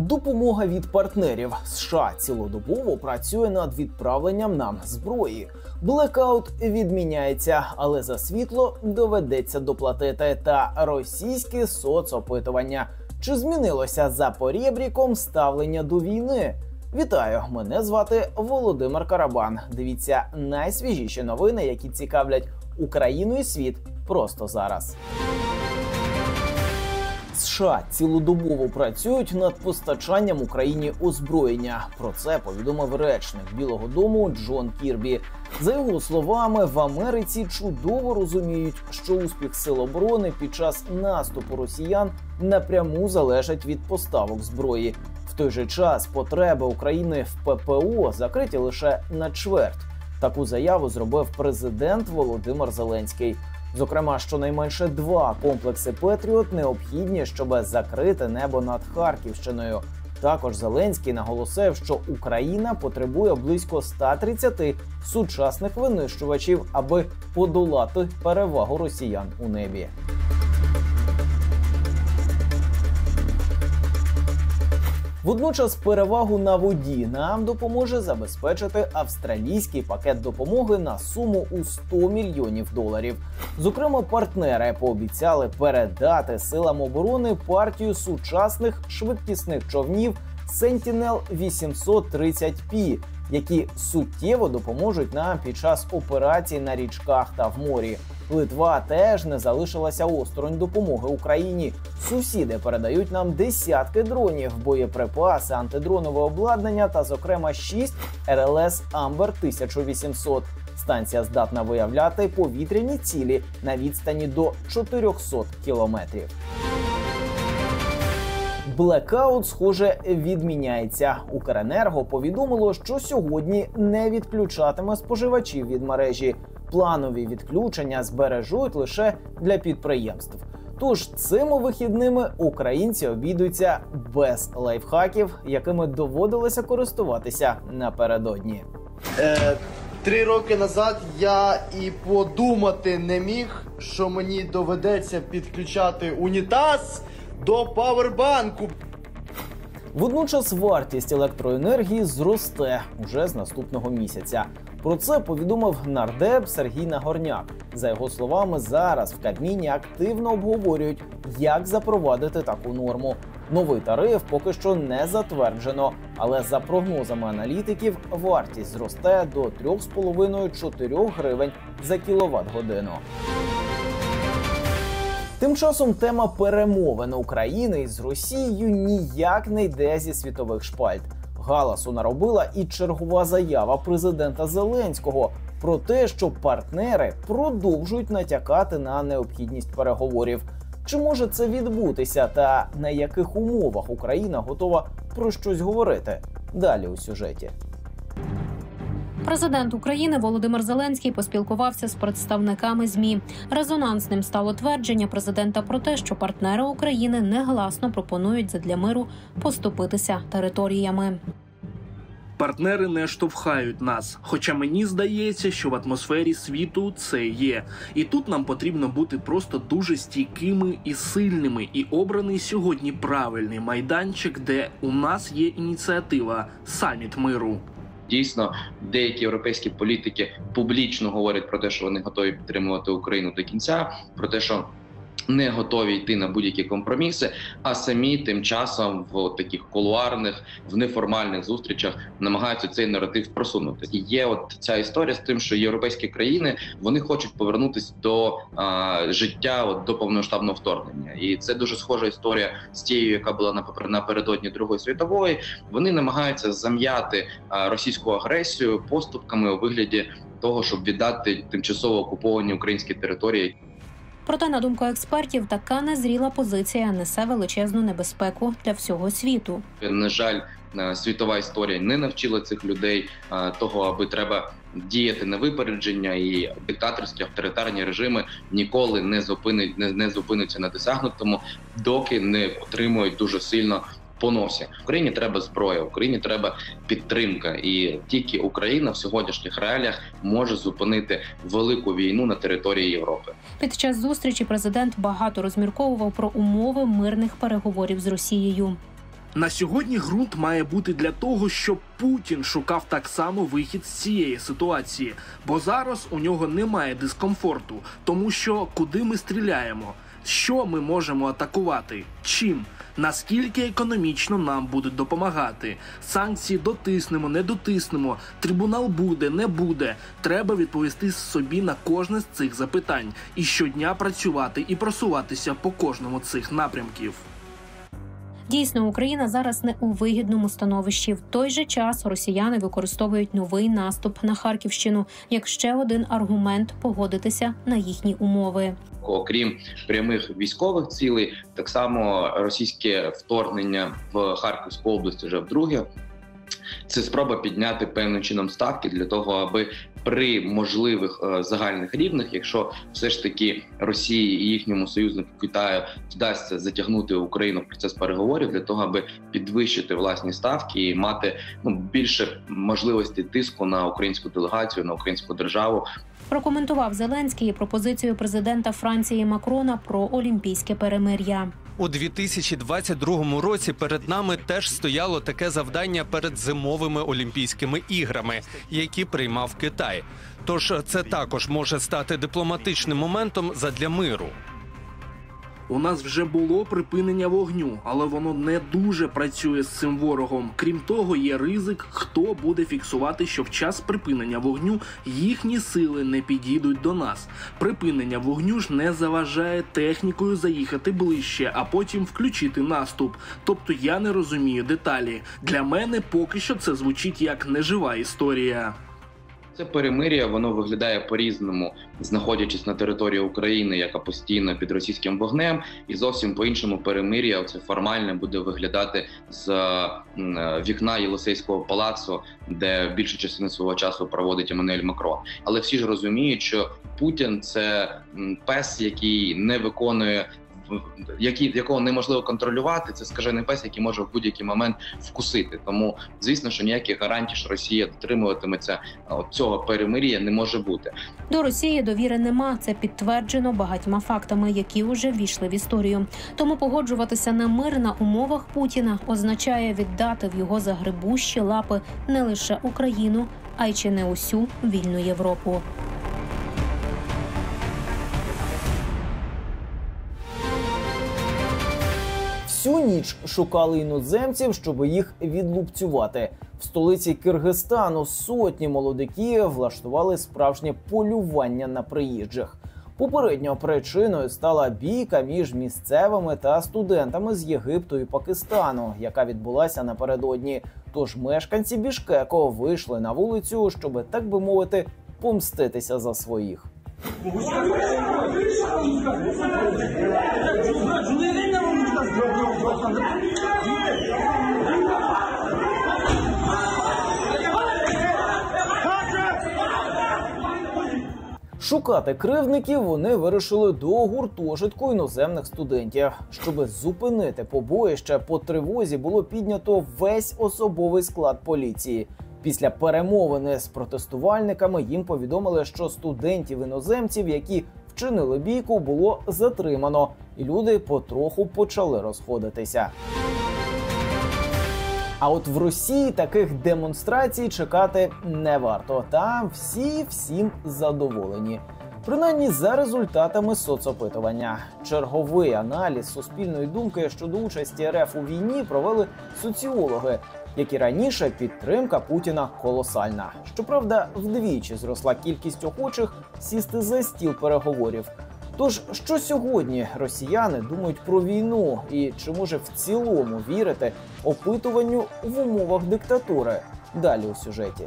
Допомога від партнерів США цілодобово працює над відправленням нам зброї. Блекаут відміняється, але за світло доведеться доплатити. Та російське соцопитування чи змінилося за порєбріком ставлення до війни? Вітаю! Мене звати Володимир Карабан. Дивіться найсвіжіші новини, які цікавлять Україну і світ просто зараз. США цілодобово працюють над постачанням Україні озброєння. Про це повідомив речник Білого Дому Джон Кірбі. За його словами, в Америці чудово розуміють, що успіх сил оборони під час наступу росіян напряму залежать від поставок зброї. В той же час потреби України в ППО закриті лише на чверть. Таку заяву зробив президент Володимир Зеленський. Зокрема, щонайменше два комплекси Петріот необхідні, щоб закрити небо над Харківщиною. Також Зеленський наголосив, що Україна потребує близько 130 сучасних винищувачів, аби подолати перевагу росіян у небі. Водночас перевагу на воді нам допоможе забезпечити австралійський пакет допомоги на суму у 100 мільйонів доларів. Зокрема, партнери пообіцяли передати силам оборони партію сучасних швидкісних човнів Sentinel 830P, які суттєво допоможуть нам під час операцій на річках та в морі. Литва теж не залишилася осторонь допомоги Україні. Сусіди передають нам десятки дронів, боєприпаси, антидронове обладнання та, зокрема, 6 РЛС Амбер 1800. Станція здатна виявляти повітряні цілі на відстані до 400 кілометрів. Блекаут, схоже, відміняється. Укренерго повідомило, що сьогодні не відключатиме споживачів від мережі. Планові відключення збережуть лише для підприємств. Тож цими вихідними українці обійдуться без лайфхаків, якими доводилося користуватися напередодні. Е, три роки назад я і подумати не міг, що мені доведеться підключати унітаз до павербанку. Водночас вартість електроенергії зросте уже з наступного місяця. Про це повідомив нардеп Сергій Нагорняк. За його словами, зараз в Кабміні активно обговорюють, як запровадити таку норму. Новий тариф поки що не затверджено, але за прогнозами аналітиків вартість зросте до 3,5-4 гривень за кіловат годину. Тим часом тема перемовин України із Росією ніяк не йде зі світових шпальт. Галасу наробила і чергова заява президента Зеленського про те, що партнери продовжують натякати на необхідність переговорів. Чи може це відбутися, та на яких умовах Україна готова про щось говорити? Далі у сюжеті. Президент України Володимир Зеленський поспілкувався з представниками змі. Резонансним стало твердження президента про те, що партнери України негласно пропонують задля миру поступитися територіями. Партнери не штовхають нас. Хоча мені здається, що в атмосфері світу це є. І тут нам потрібно бути просто дуже стійкими і сильними. І обраний сьогодні правильний майданчик, де у нас є ініціатива саміт миру. Дійсно, деякі європейські політики публічно говорять про те, що вони готові підтримувати Україну до кінця, про те, що не готові йти на будь-які компроміси, а самі тим часом в таких кулуарних, в неформальних зустрічах намагаються цей наратив просунути. І є от ця історія з тим, що європейські країни вони хочуть повернутися до а, життя от, до повноштабного вторгнення, і це дуже схожа історія з тією, яка була напередодні Другої світової. Вони намагаються зам'яти російську агресію поступками у вигляді того, щоб віддати тимчасово окуповані українські території. Проте, на думку експертів, така незріла позиція несе величезну небезпеку для всього світу. На жаль, е, світова історія не навчила цих людей е, того, аби треба діяти на випередження, і диктаторські авторитарні режими ніколи не зупинить не, не зупиниться на досягнутому, доки не отримують дуже сильно по носі. Україні треба зброя, Україні треба підтримка, і тільки Україна в сьогоднішніх реаліях може зупинити велику війну на території Європи. Під час зустрічі президент багато розмірковував про умови мирних переговорів з Росією. На сьогодні ґрунт має бути для того, щоб Путін шукав так само вихід з цієї ситуації, бо зараз у нього немає дискомфорту, тому що куди ми стріляємо, що ми можемо атакувати, чим. Наскільки економічно нам будуть допомагати? Санкції дотиснемо, не дотиснемо. Трибунал буде, не буде. Треба відповісти собі на кожне з цих запитань і щодня працювати і просуватися по кожному цих напрямків. Дійсно, Україна зараз не у вигідному становищі. В той же час росіяни використовують новий наступ на Харківщину як ще один аргумент погодитися на їхні умови. Окрім прямих військових цілей, так само російське вторгнення в Харківську область вже вдруге. Це спроба підняти певним чином ставки для того, аби при можливих е, загальних рівнях, якщо все ж таки Росії і їхньому союзнику Китаю вдасться затягнути Україну в процес переговорів для того, аби підвищити власні ставки і мати ну більше можливості тиску на українську делегацію, на українську державу Прокоментував Зеленський пропозицію президента Франції Макрона про олімпійське перемир'я. У 2022 році перед нами теж стояло таке завдання перед зимовими олімпійськими іграми, які приймав Китай. Тож це також може стати дипломатичним моментом задля миру. У нас вже було припинення вогню, але воно не дуже працює з цим ворогом. Крім того, є ризик, хто буде фіксувати, що в час припинення вогню їхні сили не підійдуть до нас. Припинення вогню ж не заважає технікою заїхати ближче, а потім включити наступ. Тобто я не розумію деталі. Для мене поки що це звучить як нежива історія. Це перемир'я, воно виглядає по-різному, знаходячись на території України, яка постійно під російським вогнем, і зовсім по іншому перемир'я це формальне буде виглядати з вікна Єлисейського палацу, де більшу частину свого часу проводить Еммануель Макрон. Але всі ж розуміють, що Путін це пес, який не виконує. Які якого неможливо контролювати, це скажений пес, який може в будь-який момент вкусити. Тому звісно, що ніяких гарантій, що Росія дотримуватиметься от цього перемир'я, не може бути. До Росії довіри нема. Це підтверджено багатьма фактами, які вже війшли в історію. Тому погоджуватися на мир на умовах Путіна означає віддати в його загребущі лапи не лише Україну, а й чи не усю вільну Європу. Ніч шукали іноземців, щоб їх відлупцювати. В столиці Киргизстану сотні молодиків влаштували справжнє полювання на приїжджих. Попередньо причиною стала бійка між місцевими та студентами з Єгипту і Пакистану, яка відбулася напередодні. Тож мешканці Бішкеко вийшли на вулицю, щоб так би мовити, помститися за своїх. Шукати кривдників вони вирішили до гуртожитку іноземних студентів. Щоб зупинити побоїще, по тривозі було піднято весь особовий склад поліції. Після перемовини з протестувальниками їм повідомили, що студентів іноземців, які вчинили бійку, було затримано, і люди потроху почали розходитися. А от в Росії таких демонстрацій чекати не варто. Там всі всім задоволені. Принаймні за результатами соцопитування. Черговий аналіз суспільної думки щодо участі РФ у війні провели соціологи, як і раніше, підтримка Путіна колосальна. Щоправда, вдвічі зросла кількість охочих сісти за стіл переговорів. Тож, що сьогодні росіяни думають про війну, і чи може в цілому вірити опитуванню в умовах диктатури? Далі у сюжеті.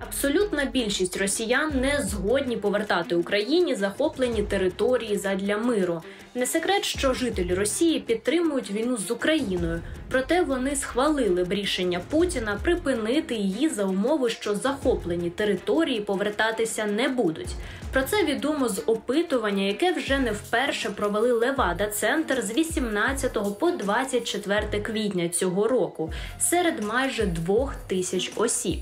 Абсолютна більшість росіян не згодні повертати Україні захоплені території задля миру. Не секрет, що жителі Росії підтримують війну з Україною, проте вони схвалили б рішення Путіна припинити її за умови, що захоплені території повертатися не будуть. Про це відомо з опитування, яке вже не вперше провели Левада Центр з 18 по 24 квітня цього року серед майже двох тисяч осіб.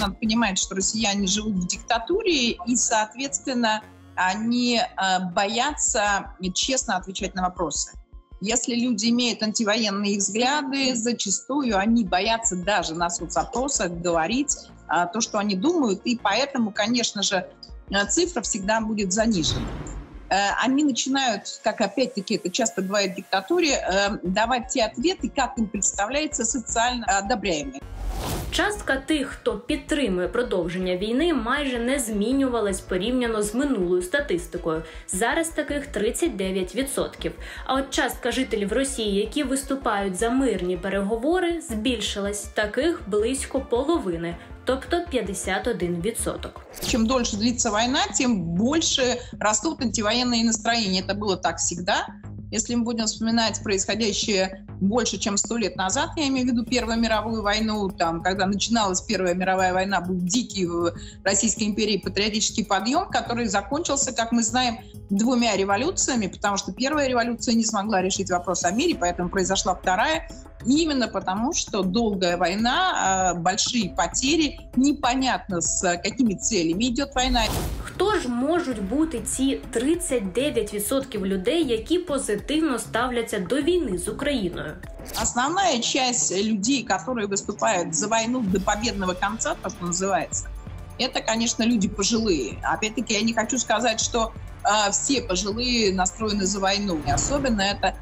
Надо понимать, что россияне живут в диктатуре, и, соответственно, они э, боятся честно отвечать на вопросы. Если люди имеют антивоенные взгляды, зачастую они боятся даже на соцопросах говорить а, то, что они думают, и поэтому, конечно же, а, цифра всегда будет занижена. Э, они начинают, как опять-таки это часто бывает в диктатуре, э, давать те ответы, как им представляется социально одобряемые. Частка тих, хто підтримує продовження війни, майже не змінювалась порівняно з минулою статистикою. Зараз таких 39%. А от частка жителів Росії, які виступають за мирні переговори, збільшилась таких близько половини. Тобто 51%. Чем дольше длится война, тем больше растут антивоенные настроения. Это было так всегда. Если мы будем вспоминать происходящее больше, чем сто лет назад, я имею в виду Первую мировую войну, там, когда начиналась Первая мировая война, был дикий в Российской империи патриотический подъем, который закончился, как мы знаем, двумя революциями, потому что первая революция не смогла решить вопрос о мире, поэтому произошла вторая. Именно потому, что долгая война, а, большие потери, непонятно с какими целями идет война. Хто ж можуть бути ці 39% людей, які позитивно ставляться до війни з Україною? Основная часть людей, которые выступают за войну до победного конца, то, что называется, это, конечно, люди пожилые. Опять-таки, я не хочу сказать, что э, все пожилые настроены за войну. И особенно это э,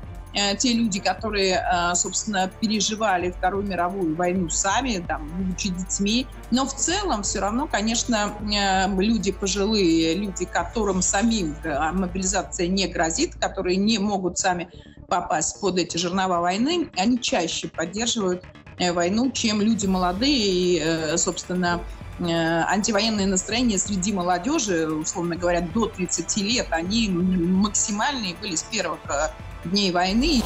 те люди, которые, э, собственно, переживали Вторую мировую войну сами, там, будучи детьми. Но в целом все равно, конечно, э, люди пожилые, люди, которым самим э, мобилизация не грозит, которые не могут сами попасть под эти жернова войны, они чаще поддерживают э, войну, чем люди молодые и, э, собственно, э, антивоенные настроения среди молодежи, условно говоря, до 30 лет, они максимальные были с первых дней войны.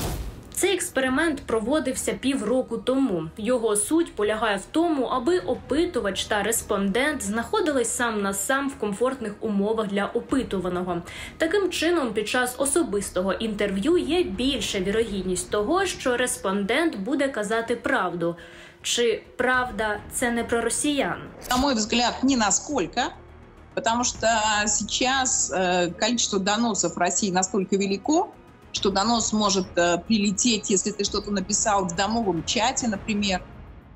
Цей експеримент проводився півроку тому. Його суть полягає в тому, аби опитувач та респондент знаходились сам на сам в комфортних умовах для опитуваного. Таким чином, під час особистого інтерв'ю є більша вірогідність того, що респондент буде казати правду. Чи правда це не про росіян? На мой взгляд, не насколько. Потому что сейчас э, количество доносов в России настолько велико, что донос может э, прилететь, если ты что-то написал в домовом чате, например.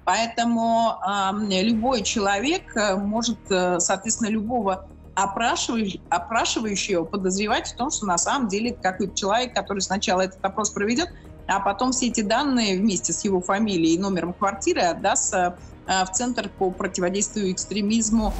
Поэтому э, любой человек э, может, э, соответственно, любого опрашивающего, опрашивающего подозревать в том, что на самом деле какой-то человек, который сначала этот опрос проведет, а потом все эти данные вместе с его фамилией и номером квартиры отдаст в Центр по противодействию экстремизму.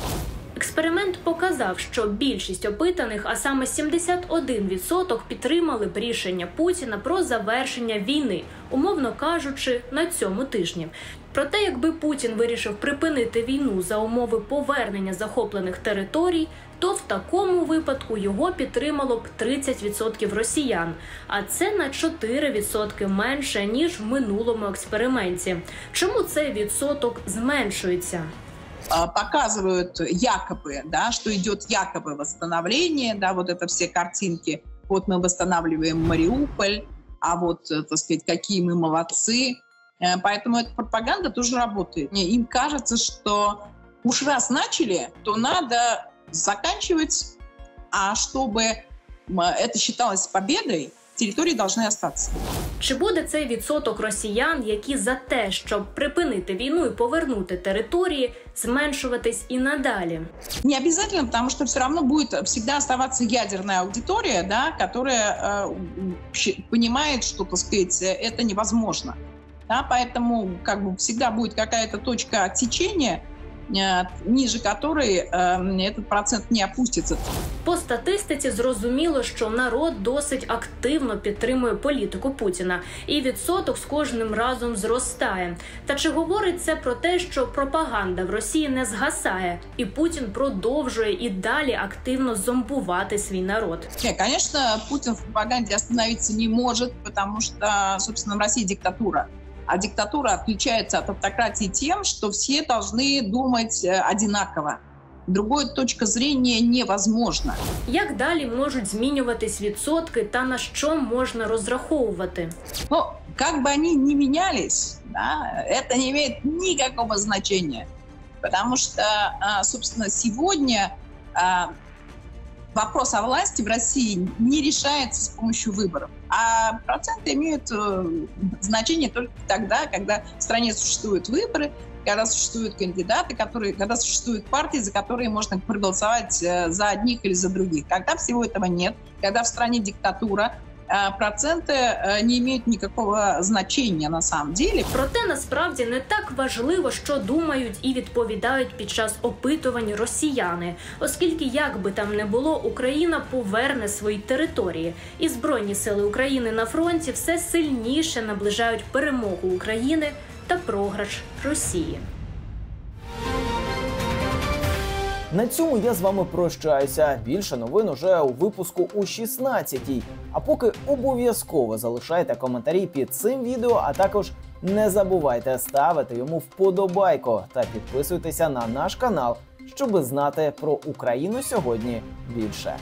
Експеримент показав, що більшість опитаних, а саме 71% підтримали б рішення Путіна про завершення війни, умовно кажучи, на цьому тижні. Проте, якби Путін вирішив припинити війну за умови повернення захоплених територій, то в такому випадку його підтримало б 30% росіян, а це на 4% менше ніж в минулому експерименті. Чому цей відсоток зменшується? Показывают якобы, да, что идет якобы восстановление, да, вот это все картинки, вот мы восстанавливаем Мариуполь, а вот, так сказать, какие мы молодцы. Поэтому эта пропаганда тоже работает. Им кажется, что уж раз начали, то надо заканчивать, а чтобы это считалось победой, території повинні остатися. Чи буде цей відсоток росіян, які за те, щоб припинити війну і повернути території, зменшуватись і надалі? Не обязательно, потому что все равно будет всегда оставаться ядерная аудитория, да, которая э, понимает, что, так сказать, это невозможно. Да, поэтому как бы всегда будет какая-то точка отсечения, Е, ніже якої е, этот процент не опуститься. По статистиці зрозуміло, що народ досить активно підтримує політику Путіна, і відсоток з кожним разом зростає. Та чи говорить це про те, що пропаганда в Росії не згасає, і Путін продовжує і далі активно зомбувати свій народ? Не, конечно, Путин в пропаганде остановиться не может, потому что, собственно, в России диктатура. А диктатура отличается от автократии тем, что все должны думать э, одинаково. Другої точки зрения невозможно. Як далі можуть змінюватись відсотки та на що можна розраховувати? Ну, как бы они ни менялись, да, это не имеет никакого значения. Потому что, собственно, сегодня вопрос о власти в России не решается с помощью выборов. А проценты имеют э, значение только тогда, когда в стране существуют выборы, когда существуют кандидаты, которые, когда существуют партии, за которые можно проголосовать э, за одних или за других. Когда всего этого нет, когда в стране диктатура, э, проценти не мають ніякого значення на самом деле. Проте насправді не так важливо, що думають і відповідають під час опитувань росіяни, оскільки як би там не було, Україна поверне свої території, і збройні сили України на фронті все сильніше наближають перемогу України та програш Росії. На цьому я з вами прощаюся. Більше новин уже у випуску у 16-й. А поки обов'язково залишайте коментарі під цим відео, а також не забувайте ставити йому вподобайку та підписуйтеся на наш канал, щоб знати про Україну сьогодні більше.